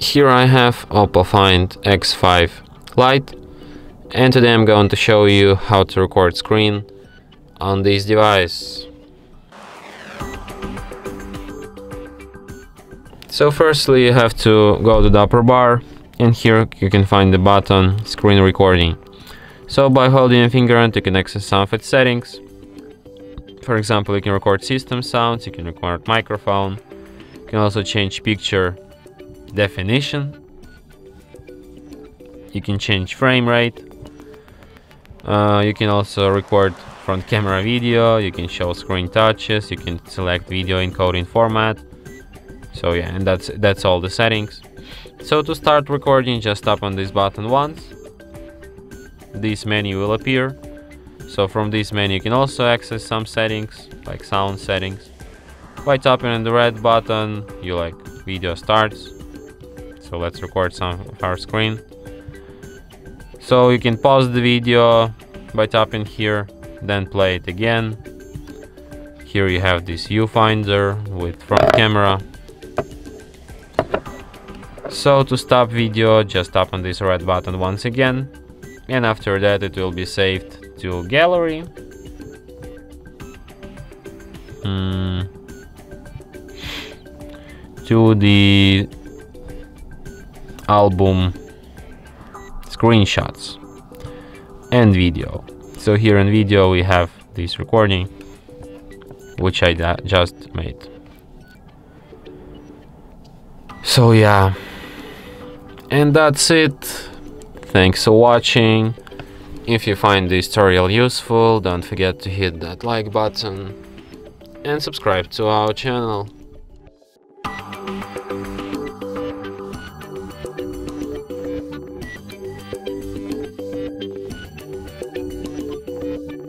Here I have Oppo Find X5 Lite and today I'm going to show you how to record screen on this device. So firstly you have to go to the upper bar and here you can find the button screen recording. So by holding your finger on it you can access some of its settings. For example you can record system sounds, you can record microphone, you can also change picture definition, you can change frame rate, uh, you can also record front camera video, you can show screen touches, you can select video encoding format. So yeah, and that's that's all the settings. So to start recording, just tap on this button once. This menu will appear. So from this menu you can also access some settings, like sound settings. By tapping on the red button, you like video starts. So let's record some of our screen. So you can pause the video by tapping here, then play it again. Here you have this viewfinder with front camera. So to stop video, just tap on this red button once again. And after that it will be saved to gallery. Mm. To the album screenshots and video. So here in video we have this recording which I just made. So yeah, and that's it. Thanks for watching. If you find this tutorial useful, don't forget to hit that like button and subscribe to our channel.